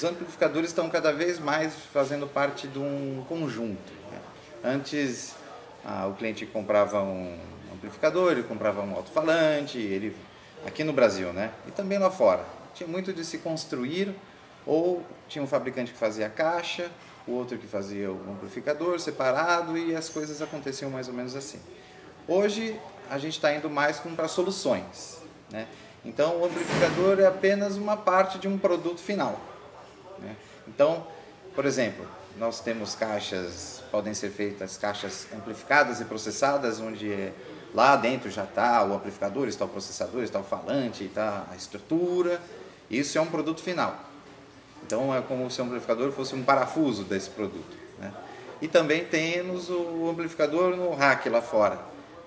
os amplificadores estão cada vez mais fazendo parte de um conjunto. Né? Antes, ah, o cliente comprava um amplificador, ele comprava um alto-falante, ele aqui no Brasil, né? E também lá fora. Tinha muito de se construir ou tinha um fabricante que fazia a caixa, o outro que fazia o amplificador separado e as coisas aconteciam mais ou menos assim. Hoje a gente está indo mais para soluções, né? Então o amplificador é apenas uma parte de um produto final. Né? Então, por exemplo, nós temos caixas, podem ser feitas caixas amplificadas e processadas, onde lá dentro já está o amplificador, está o processador, está o falante, está a estrutura. Isso é um produto final. Então é como se o amplificador fosse um parafuso desse produto. Né? E também temos o amplificador no rack lá fora,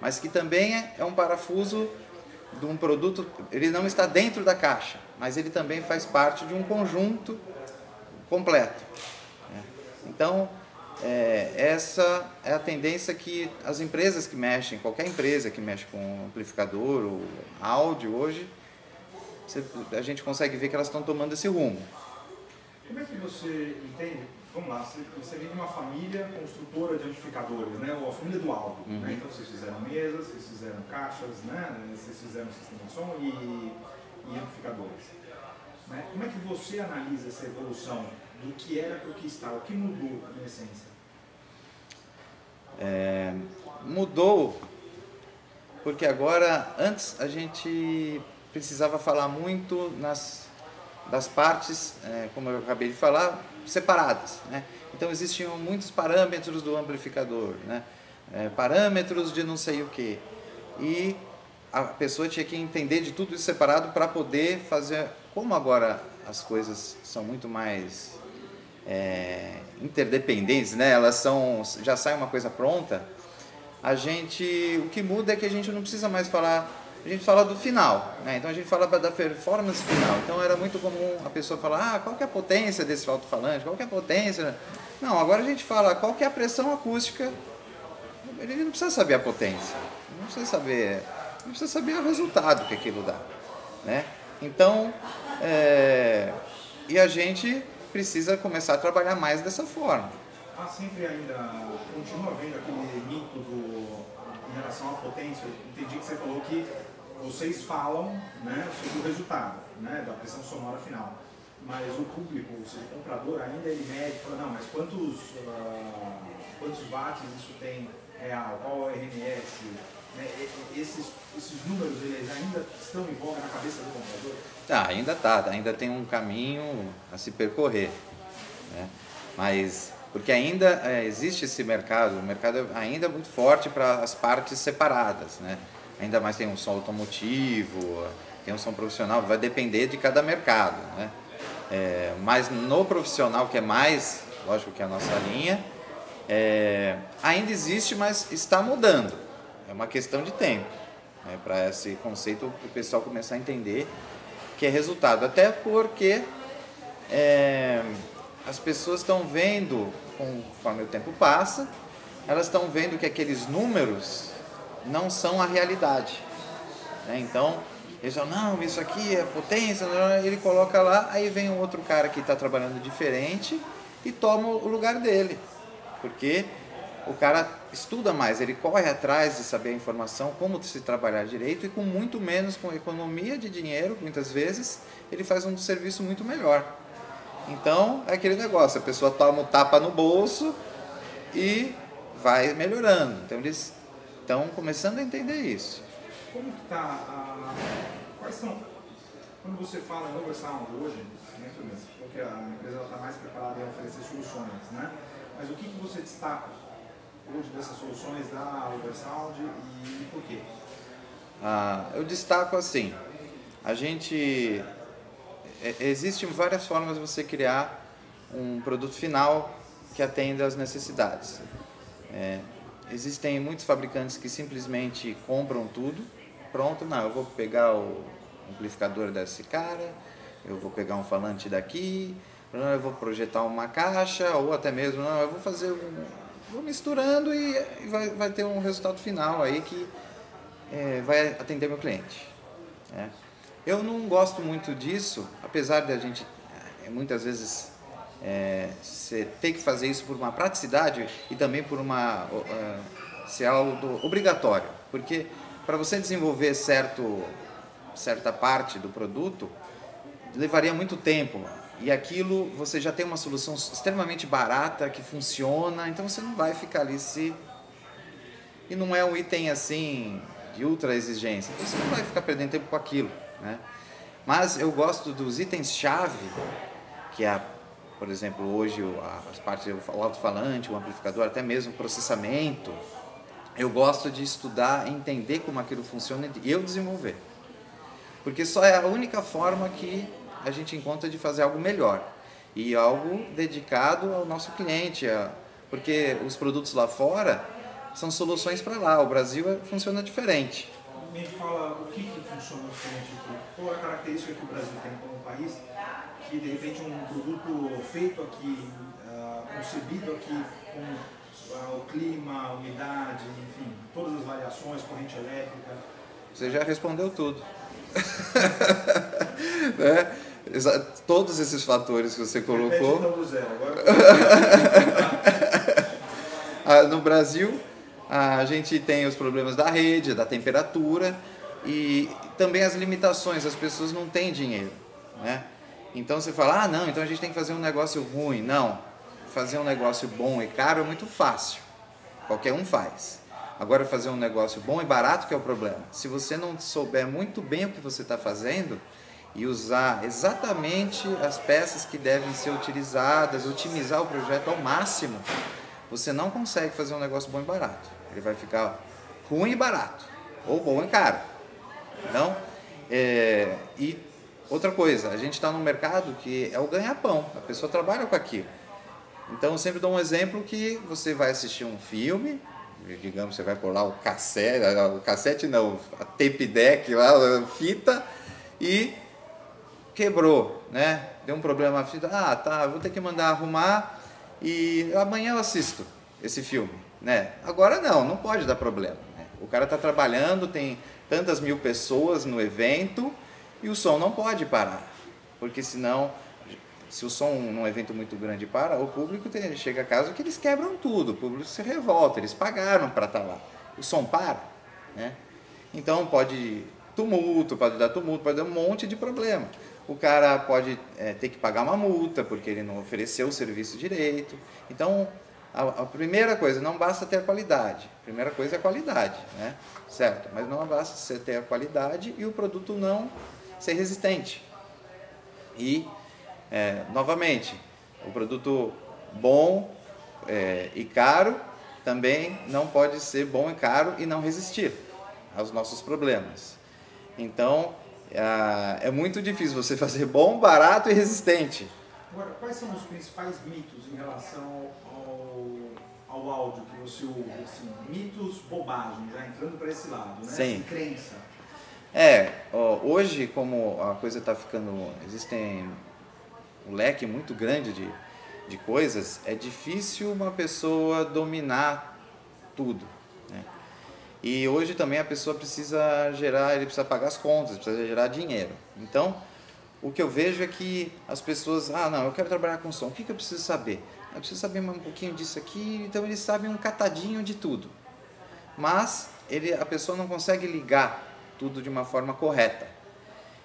mas que também é, é um parafuso de um produto, ele não está dentro da caixa, mas ele também faz parte de um conjunto completo. Né? Então, é, essa é a tendência que as empresas que mexem, qualquer empresa que mexe com amplificador ou áudio hoje, a gente consegue ver que elas estão tomando esse rumo. Como é que você entende? Vamos lá, você vem de uma família construtora de amplificadores, né? Ou a família do áudio, né? uhum. né? Então vocês fizeram mesas, vocês fizeram caixas, né? Vocês fizeram sistema de som e, e amplificadores. Né? Como é que você analisa essa evolução do que era está? O que mudou na essência? É, mudou porque agora, antes a gente precisava falar muito nas das partes, é, como eu acabei de falar, separadas. Né? Então existiam muitos parâmetros do amplificador, né? É, parâmetros de não sei o que. E a pessoa tinha que entender de tudo isso separado para poder fazer. Como agora as coisas são muito mais é, interdependentes, né? elas são já sai uma coisa pronta. A gente, o que muda é que a gente não precisa mais falar a gente fala do final, né? Então a gente fala da performance final. Então era muito comum a pessoa falar, ah, qual que é a potência desse alto-falante? Qual que é a potência? Não, agora a gente fala qual que é a pressão acústica. Ele não precisa saber a potência, não precisa saber, não precisa saber o resultado que aquilo dá, né? Então, é, e a gente precisa começar a trabalhar mais dessa forma. Há sempre ainda, continua havendo aquele mito do, em relação à potência, eu entendi que você falou que vocês falam né, sobre o resultado né, da pressão sonora final. Mas o público, ou seja, o comprador, ainda ele mede, fala, não, mas quantos, uh, quantos watts isso tem real, qual é o RMS, né, esses, esses números eles ainda estão em voga na cabeça do comprador? Tá, ainda tá, ainda tem um caminho a se percorrer. Né? Mas porque ainda é, existe esse mercado, o mercado ainda é muito forte para as partes separadas, né? ainda mais tem um som automotivo, tem um som profissional, vai depender de cada mercado, né? É, mas no profissional, que é mais, lógico que é a nossa linha, é, ainda existe, mas está mudando. É uma questão de tempo né, para esse conceito o pessoal começar a entender que é resultado. Até porque é, as pessoas estão vendo, conforme o tempo passa, elas estão vendo que aqueles números não são a realidade. Né? Então, eles falam, não, isso aqui é potência, ele coloca lá, aí vem um outro cara que está trabalhando diferente e toma o lugar dele. Porque o cara estuda mais, ele corre atrás de saber a informação, como se trabalhar direito e com muito menos, com economia de dinheiro, muitas vezes, ele faz um serviço muito melhor. Então, é aquele negócio, a pessoa toma o tapa no bolso e vai melhorando. Então, eles estão começando a entender isso. Como que está a... Quais são... Quando você fala em Oversound hoje, né, porque a empresa está mais preparada em oferecer soluções, né? Mas o que, que você destaca hoje dessas soluções da Oversound e por quê? Ah, eu destaco assim, a gente... É, existem várias formas de você criar um produto final que atenda às necessidades. É, Existem muitos fabricantes que simplesmente compram tudo, pronto, não, eu vou pegar o amplificador desse cara, eu vou pegar um falante daqui, eu vou projetar uma caixa, ou até mesmo, não, eu vou fazer um, vou misturando e, vai, vai ter um resultado final aí que é, vai atender meu cliente. Né? Eu não gosto muito disso, apesar de a gente muitas vezes é, tem que fazer isso por uma praticidade e também por uma uh, ser algo obrigatório, porque para você desenvolver certo certa parte do produto levaria muito tempo e aquilo você já tem uma solução extremamente barata que funciona, então você não vai ficar ali se e não é um item assim de ultra exigência, então você não vai ficar perdendo tempo com aquilo, né? Mas eu gosto dos itens chave, que é, por exemplo, hoje as partes do alto-falante, o amplificador, até mesmo o processamento. Eu gosto de estudar, entender como aquilo funciona e eu desenvolver. Porque só é a única forma que a gente encontra de fazer algo melhor e algo dedicado ao nosso cliente, porque os produtos lá fora são soluções para lá, o Brasil é, funciona diferente. Me fala o que, que funciona diferente aqui, qual é a característica que o Brasil tem como país, que de repente um produto feito aqui, uh, concebido aqui com uh, o clima, a umidade, enfim, todas as variações, corrente elétrica. Você já respondeu tudo. né? Todos esses fatores que você colocou. Então. Ah, no Brasil, a gente tem os problemas da rede, da temperatura e também as limitações. As pessoas não têm dinheiro, né? Então você fala, ah, não, então a gente tem que fazer um negócio ruim. Não, fazer um negócio bom e caro é muito fácil. Qualquer um faz. Agora fazer um negócio bom e barato que é o problema. Se você não souber muito bem o que você está fazendo e usar exatamente as peças que devem ser utilizadas, otimizar o projeto ao máximo, você não consegue fazer um negócio bom e barato. Ele vai ficar ruim e barato, ou bom e caro. Não? É, e outra coisa, a gente está num mercado que é o ganha-pão, a pessoa trabalha com aquilo. Então eu sempre dou um exemplo que você vai assistir um filme, digamos, você vai por lá o cassete, o cassete não, a tape deck lá, a fita, e quebrou, né? Deu um problema na ah, tá, vou ter que mandar arrumar e amanhã eu assisto esse filme, né? Agora não, não pode dar problema. Né? O cara está trabalhando, tem tantas mil pessoas no evento e o som não pode parar, porque senão se o som num evento muito grande para, o público tem, chega a casa que eles quebram tudo, o público se revolta, eles pagaram para estar tá lá. O som para, né? Então pode tumulto, pode dar tumulto, pode dar um monte de problema. O cara pode é, ter que pagar uma multa porque ele não ofereceu o serviço direito. Então, a, a, primeira coisa, não basta ter qualidade. A primeira coisa é a qualidade, né? Certo? Mas não basta você ter a qualidade e o produto não ser resistente. E é, novamente, o produto bom é, e caro também não pode ser bom e caro e não resistir aos nossos problemas. Então, é, é muito difícil você fazer bom, barato e resistente. Agora, quais são os principais mitos em relação ao, ao áudio que você ouve? Assim, mitos, bobagem, já entrando para esse lado, né? Sim. Assim, crença. É, hoje como a coisa está ficando, existem um leque muito grande de, de coisas, é difícil uma pessoa dominar tudo. E hoje também a pessoa precisa gerar, ele precisa pagar as contas, precisa gerar dinheiro. Então, o que eu vejo é que as pessoas, ah, não, eu quero trabalhar com som, o que, que eu preciso saber? Eu preciso saber um pouquinho disso aqui, então eles sabem um catadinho de tudo. Mas ele, a pessoa não consegue ligar tudo de uma forma correta.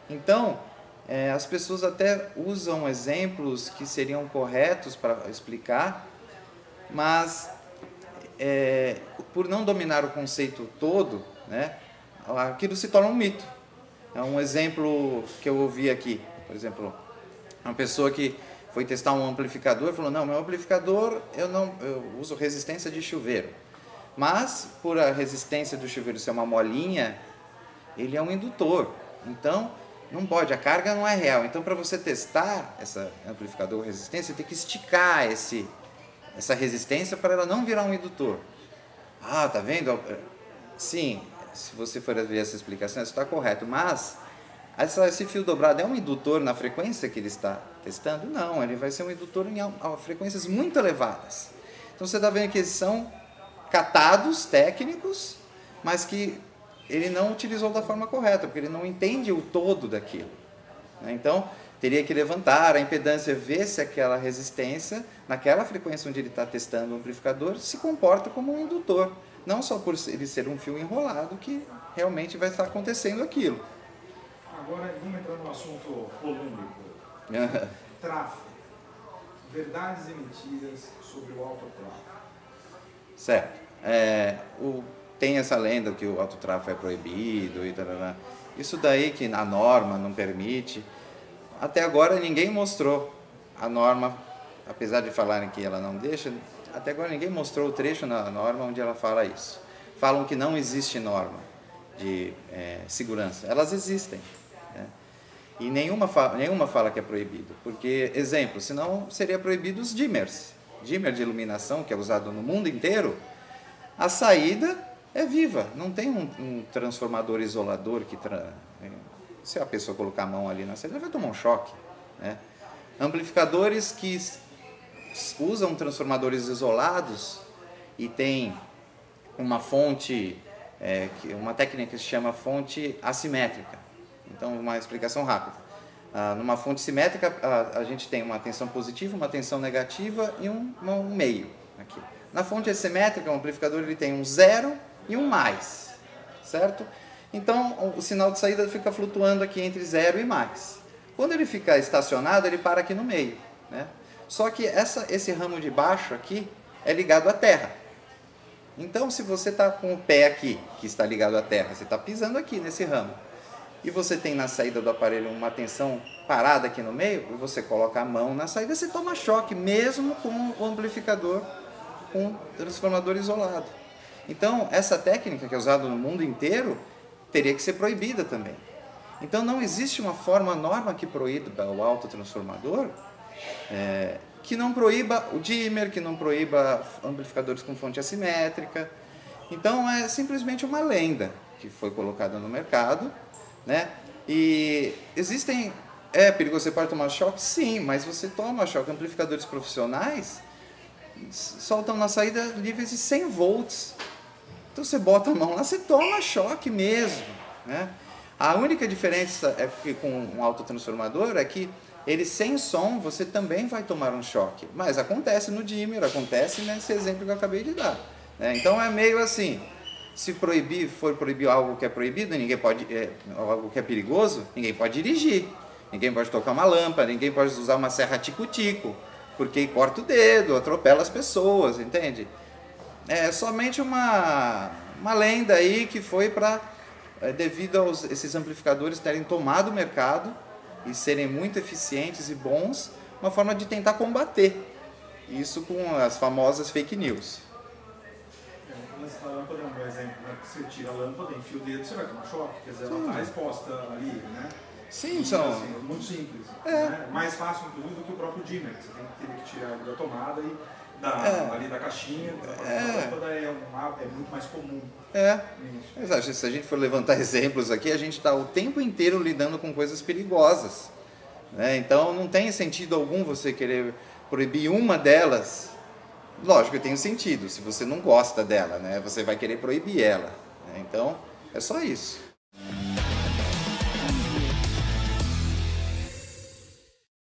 Então, é, as pessoas até usam exemplos que seriam corretos para explicar, mas é, por não dominar o conceito todo, né, aquilo se torna um mito. É um exemplo que eu ouvi aqui, por exemplo, uma pessoa que foi testar um amplificador falou: não, meu amplificador eu não eu uso resistência de chuveiro, mas por a resistência do chuveiro ser uma molinha, ele é um indutor. Então não pode, a carga não é real. Então, para você testar essa amplificador resistência, tem que esticar esse, essa resistência para ela não virar um indutor. Ah, tá vendo? Sim, se você for ver essa explicação, está correto. Mas essa, esse fio dobrado é um indutor na frequência que ele está testando? Não, ele vai ser um indutor em a, a frequências muito elevadas. Então você está vendo que eles são catados técnicos, mas que ele não utilizou da forma correta, porque ele não entende o todo daquilo. Né? Então, teria que levantar a impedância, ver se aquela resistência, naquela frequência onde ele está testando o amplificador, se comporta como um indutor. Não só por ele ser um fio enrolado que realmente vai estar acontecendo aquilo. Agora vamos entrar no assunto polêmico. tráfego. Verdades e mentiras sobre o autotráfego. Certo. É, o, tem essa lenda que o autotráfego é proibido e tal. Isso daí que a norma não permite até agora ninguém mostrou a norma, apesar de falarem que ela não deixa, até agora ninguém mostrou o trecho na norma onde ela fala isso. Falam que não existe norma de é, segurança. Elas existem. Né? E nenhuma fala, nenhuma fala que é proibido. Porque, exemplo, senão seria proibido os dimmers. Dimmer de iluminação, que é usado no mundo inteiro, a saída é viva. Não tem um, um transformador isolador que tra se a pessoa colocar a mão ali na saída, vai tomar um choque. Né? Amplificadores que usam transformadores isolados e tem uma fonte, é, uma técnica que se chama fonte assimétrica. Então, uma explicação rápida. Ah, numa fonte simétrica, a, a, gente tem uma tensão positiva, uma tensão negativa e um, um meio. Aqui. Na fonte assimétrica, o amplificador ele tem um zero e um mais, certo? Então o sinal de saída fica flutuando aqui entre zero e mais. Quando ele fica estacionado, ele para aqui no meio. Né? Só que essa, esse ramo de baixo aqui é ligado à terra. Então, se você está com o pé aqui, que está ligado à terra, você está pisando aqui nesse ramo, e você tem na saída do aparelho uma tensão parada aqui no meio, e você coloca a mão na saída, você toma choque, mesmo com o amplificador com transformador isolado. Então, essa técnica que é usada no mundo inteiro, teria que ser proibida também. Então não existe uma forma, norma que proíba o autotransformador, é, que não proíba o dimmer, que não proíba amplificadores com fonte assimétrica. Então é simplesmente uma lenda que foi colocada no mercado, né? E existem é perigoso você pode tomar choque, sim, mas você toma choque. Amplificadores profissionais soltam na saída níveis de 100 volts. Então você bota a mão lá, você toma choque mesmo. Né? A única diferença é que com um autotransformador é que ele sem som você também vai tomar um choque. Mas acontece no dimmer, acontece nesse exemplo que eu acabei de dar. Né? Então é meio assim, se proibir, for proibir algo que é proibido, ninguém pode, é, algo que é perigoso, ninguém pode dirigir. Ninguém pode tocar uma lâmpada, ninguém pode usar uma serra tico-tico, porque corta o dedo, atropela as pessoas, entende? É somente uma, uma lenda aí que foi para, é, devido a esses amplificadores terem tomado o mercado e serem muito eficientes e bons, uma forma de tentar combater isso com as famosas fake news. Mas a lâmpada é um bom exemplo, né? Você tira a lâmpada, enfia o dedo, você vai tomar choque, quer dizer, ela está exposta ali, né? Sim, são. Assim, muito simples. É. Né? Mais fácil, inclusive, do que o próprio dimmer. Você tem que tirar da tomada e da, é. ali da caixinha, da é. é, é muito mais comum. É. Exato. Se a gente for levantar exemplos aqui, a gente está o tempo inteiro lidando com coisas perigosas. Né? Então não tem sentido algum você querer proibir uma delas. Lógico que tem sentido. Se você não gosta dela, né? você vai querer proibir ela. Né? Então é só isso.